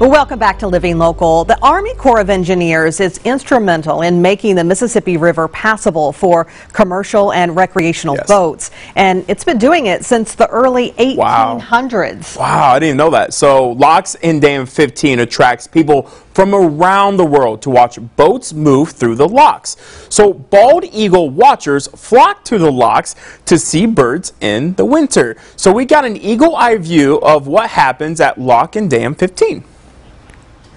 Welcome back to Living Local. The Army Corps of Engineers is instrumental in making the Mississippi River passable for commercial and recreational Yes. boats. And it's been doing it since the early Wow. 1800s. Wow, I didn't know that. So, Locks and Dam 15 attracts people from around the world to watch boats move through the locks. So, bald eagle watchers flock to the locks to see birds in the winter. So, we got an eagle eye view of what happens at Lock and Dam 15.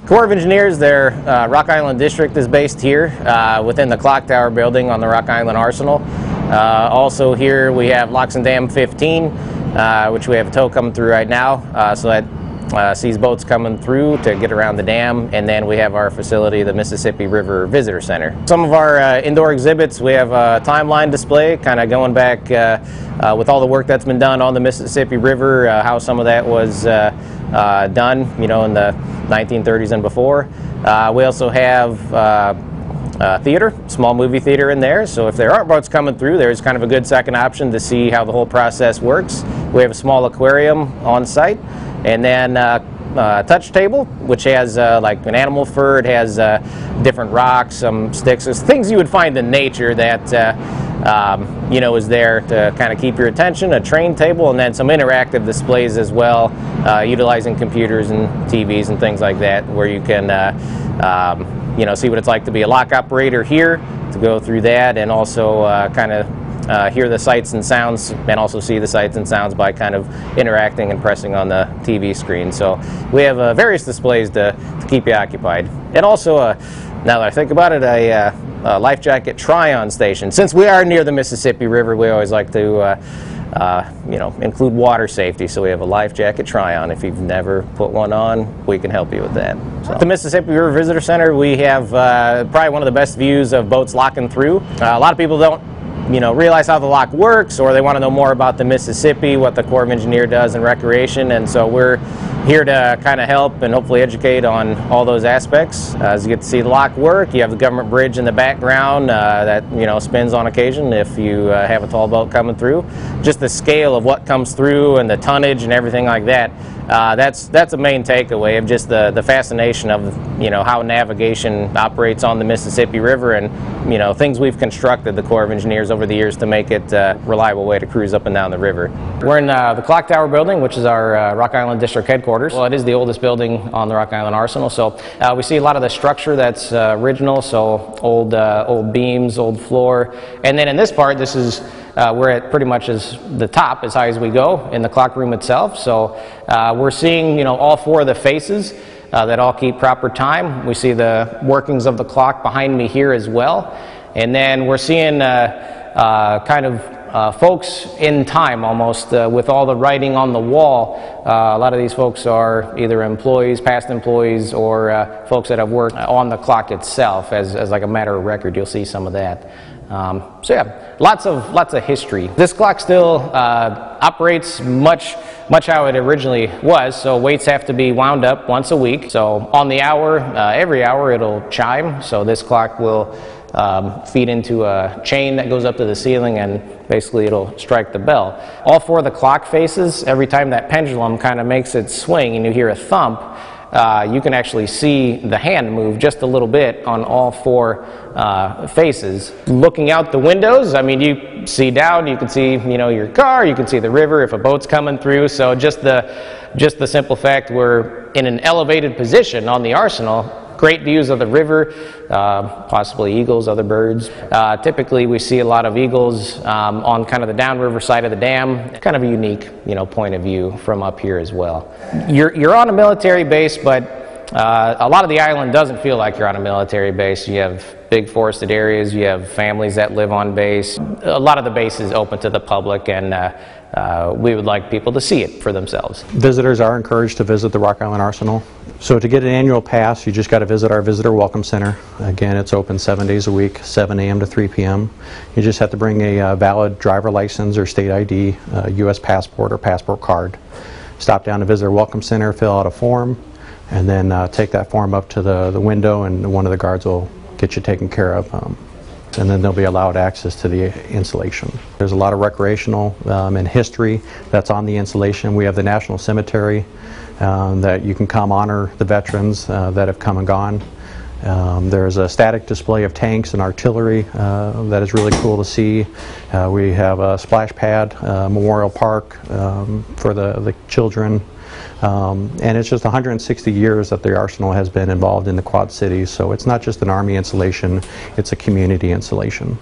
Corps of Engineers, their uh, Rock Island District is based here uh, within the Clock Tower building on the Rock Island Arsenal. Uh, also here we have Locks and Dam 15, uh, which we have a tow coming through right now. Uh, so that uh, sees boats coming through to get around the dam. And then we have our facility, the Mississippi River Visitor Center. Some of our indoor exhibits, we have a timeline display, kind of going back with all the work that's been done on the Mississippi River, how some of that was uh, uh, done, you know, in the 1930s and before. Uh, we also have uh, uh, theater, small movie theater in there. So if there aren't boats coming through, there's kind of a good second option to see how the whole process works. We have a small aquarium on site, and then uh, uh, touch table, which has uh, like an animal fur. It has uh, different rocks, some sticks, things you would find in nature that. Um, you know, is there to kind of keep your attention, a train table, and then some interactive displays as well, uh, utilizing computers and TVs and things like that, where you can, uh, um, you know, see what it's like to be a lock operator here, to go through that, and also uh, kind of uh, hear the sights and sounds, and also see the sights and sounds by kind of interacting and pressing on the TV screen. So we have uh, various displays to, to keep you occupied, and also, uh, now that I think about it, a uh, uh, life jacket try-on station. Since we are near the Mississippi River, we always like to, uh, uh, you know, include water safety. So we have a life jacket try-on. If you've never put one on, we can help you with that. So, at the Mississippi River Visitor Center, we have uh, probably one of the best views of boats locking through. Uh, a lot of people don't you know, realize how the lock works, or they want to know more about the Mississippi, what the Corps of Engineer does in recreation, and so we're here to kind of help and hopefully educate on all those aspects. Uh, as you get to see the lock work, you have the government bridge in the background uh, that you know spins on occasion if you uh, have a tall boat coming through. Just the scale of what comes through and the tonnage and everything like that. Uh, that's that's a main takeaway of just the the fascination of you know how navigation operates on the Mississippi River and you know things we've constructed the Corps of Engineers over the years to make it a reliable way to cruise up and down the river. We're in uh, the Clock Tower building, which is our uh, Rock Island District headquarters. Well, it is the oldest building on the Rock Island Arsenal, so uh, we see a lot of the structure that's uh, original, so old uh, old beams, old floor, and then in this part, this is uh, we're at pretty much as the top, as high as we go in the clock room itself. So uh, we're seeing, you know, all four of the faces that all keep proper time. We see the workings of the clock behind me here as well, and then we're seeing kind of uh, folks in time almost uh, with all the writing on the wall. Uh, a lot of these folks are either employees, past employees, or uh, folks that have worked on the clock itself as, as like a matter of record. You'll see some of that. Um, so yeah, lots of lots of history. This clock still uh, operates much much how it originally was. So weights have to be wound up once a week. So on the hour, uh, every hour it'll chime. So this clock will um, feed into a chain that goes up to the ceiling and basically it'll strike the bell. All four of the clock faces, every time that pendulum kind of makes its swing and you hear a thump, uh, you can actually see the hand move just a little bit on all four uh, faces. Looking out the windows, I mean, you see down, you can see, you know, your car, you can see the river if a boat's coming through. So just the, just the simple fact we're in an elevated position on the arsenal great views of the river, uh, possibly eagles, other birds. Uh, typically, we see a lot of eagles um, on kind of the downriver side of the dam. Kind of a unique, you know, point of view from up here as well. You're, you're on a military base, but uh, a lot of the island doesn't feel like you're on a military base. You have big forested areas, you have families that live on base. A lot of the base is open to the public, and uh, uh, we would like people to see it for themselves. Visitors are encouraged to visit the Rock Island Arsenal. So to get an annual pass, you just got to visit our Visitor Welcome Center. Again, it's open seven days a week, 7 a.m. to 3 p.m. You just have to bring a uh, valid driver license or state ID, uh, U.S. passport or passport card. Stop down to Visitor Welcome Center, fill out a form, and then uh, take that form up to the, the window and one of the guards will get you taken care of. Um, and then they'll be allowed access to the installation. There's a lot of recreational um, and history that's on the installation. We have the National Cemetery that you can come honor the veterans uh, that have come and gone. Um, there's a static display of tanks and artillery uh, that is really cool to see. Uh, we have a splash pad, uh, memorial park um, for the, the children. Um, and it's just 160 years that the Arsenal has been involved in the Quad Cities, so it's not just an Army installation, it's a community installation.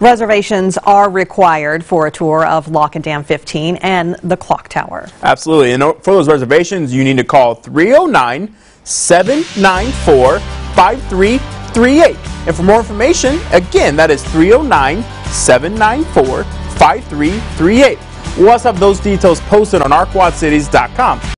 Reservations are required for a tour of Lock and Dam 15 and the clock tower. Absolutely. And for those reservations, you need to call 309 794 5338. And for more information, again, that is 309 794 5338. We'll also have those details posted on ourquadcities.com.